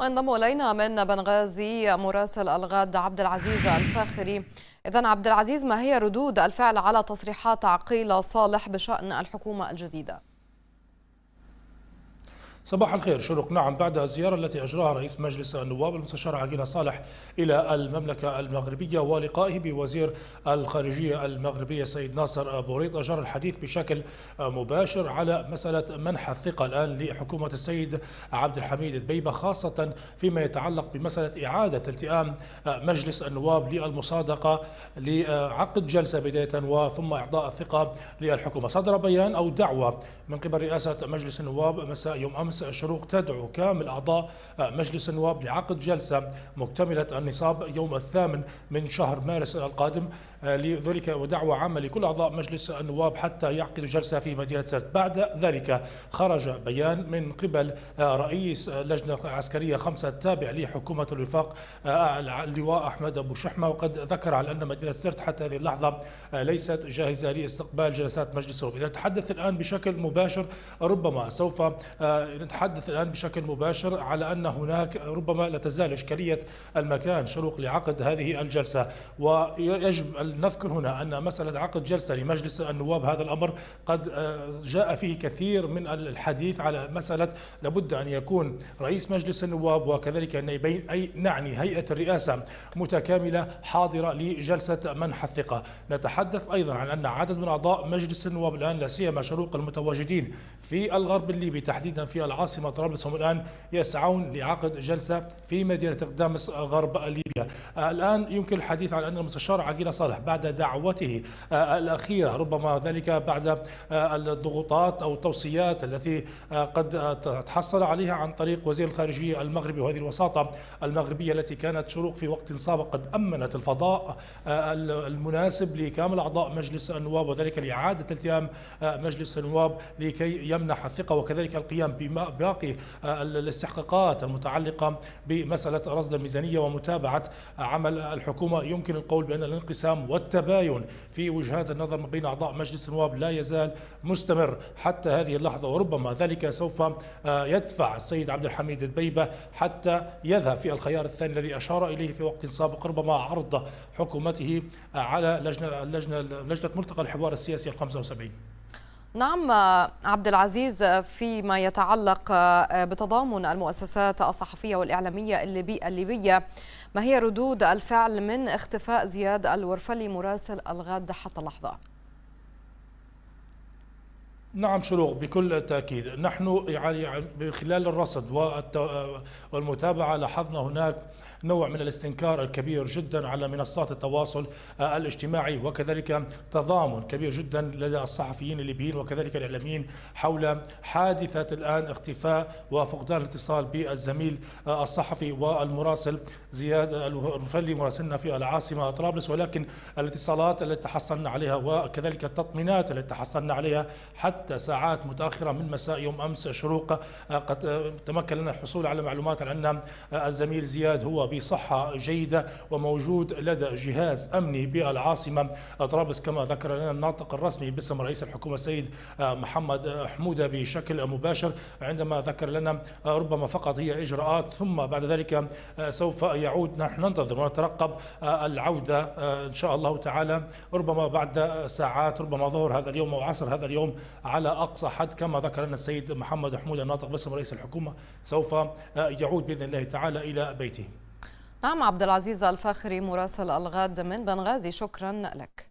وانضم الينا من بنغازي مراسل الغاد عبد العزيز الفاخري. اذا عبد العزيز ما هي ردود الفعل على تصريحات عقيله صالح بشأن الحكومة الجديدة؟ صباح الخير شروق. نعم بعد الزيارة التي أجراها رئيس مجلس النواب المستشار عقيل صالح إلى المملكة المغربية ولقائه بوزير الخارجية المغربية السيد ناصر بوريط أجار الحديث بشكل مباشر على مسألة منح الثقة الآن لحكومة السيد عبد الحميد البيبة خاصة فيما يتعلق بمسألة إعادة التئام مجلس النواب للمصادقة لعقد جلسة بداية وثم إعطاء الثقة للحكومة. صدر بيان أو دعوة من قبل رئاسة مجلس النواب مساء يوم أمس شروق تدعو كامل أعضاء مجلس النواب لعقد جلسة مكتملة النصاب يوم الثامن من شهر مارس القادم لذلك ودعوة عامة لكل أعضاء مجلس النواب حتى يعقدوا جلسة في مدينة سرت بعد ذلك خرج بيان من قبل رئيس لجنة عسكرية خمسة التابع لحكومة الوفاق اللواء أحمد أبو شحمة وقد ذكر على أن مدينة سرت حتى هذه اللحظة ليست جاهزة لاستقبال جلسات مجلس النواب إذا نتحدث الآن بشكل مباشر ربما سوف نتحدث الآن بشكل مباشر على أن هناك ربما لا تزال إشكالية المكان شروق لعقد هذه الجلسة. ويجب نذكر هنا أن مسألة عقد جلسة لمجلس النواب هذا الأمر قد جاء فيه كثير من الحديث على مسألة لابد أن يكون رئيس مجلس النواب وكذلك أن يبين أي نعني هيئة الرئاسة متكاملة حاضرة لجلسة منح الثقة. نتحدث أيضا عن أن عدد من أعضاء مجلس النواب الآن لا سيما شروق المتواجدين في الغرب الليبي تحديدا في العاصمة طرابلس هم الآن يسعون لعقد جلسة في مدينة قدامس غرب ليبيا الآن يمكن الحديث عن أن المستشار عقيل صالح. بعد دعوته الأخيرة. ربما ذلك بعد الضغوطات أو التوصيات التي قد تحصل عليها عن طريق وزير الخارجية المغربي وهذه الوساطة المغربية التي كانت شروق في وقت سابق قد أمنت الفضاء المناسب لكامل أعضاء مجلس النواب وذلك لإعادة التئام مجلس النواب لكي يمنح الثقة وكذلك القيام باقي الاستحقاقات المتعلقة بمسألة رصد الميزانية ومتابعة عمل الحكومة. يمكن القول بأن الانقسام والتباين في وجهات النظر ما بين أعضاء مجلس النواب لا يزال مستمر حتى هذه اللحظة وربما ذلك سوف يدفع السيد عبد الحميد البيبة حتى يذهب في الخيار الثاني الذي أشار إليه في وقت سابق ربما عرض حكومته على لجنة لجنة لجنة ملتقى الحوار السياسي ال 75 نعم عبد العزيز فيما يتعلق بتضامن المؤسسات الصحفية والإعلامية الليبية ما هي ردود الفعل من اختفاء زياد الورفلي مراسل الغد حتى اللحظة؟ نعم شروق بكل تأكيد. نحن يعني من خلال الرصد والمتابعة لاحظنا هناك نوع من الاستنكار الكبير جدا على منصات التواصل الاجتماعي وكذلك تضامن كبير جدا لدى الصحفيين الليبيين وكذلك الإعلاميين حول حادثة الآن اختفاء وفقدان الاتصال بالزميل الصحفي والمراسل زياد الرفلي مراسلنا في العاصمة طرابلس. ولكن الاتصالات التي تحصلنا عليها وكذلك التطمينات التي تحصلنا عليها حتى ساعات متأخرة من مساء يوم أمس شروق قد تمكن لنا الحصول على معلومات عن أن الزميل زياد هو بصحة جيدة وموجود لدى جهاز أمني بالعاصمة طرابلس كما ذكر لنا الناطق الرسمي باسم رئيس الحكومة السيد محمد حمودة بشكل مباشر. عندما ذكر لنا ربما فقط هي إجراءات ثم بعد ذلك سوف يعود. نحن ننتظر ونترقب العودة إن شاء الله تعالى. ربما بعد ساعات ربما ظهر هذا اليوم أو عصر هذا اليوم على أقصى حد كما ذكر لنا السيد محمد حمودة الناطق باسم رئيس الحكومة سوف يعود بإذن الله تعالى إلى بيته. نعم عبد العزيز الفاخري مراسل الغد من بنغازي شكرا لك.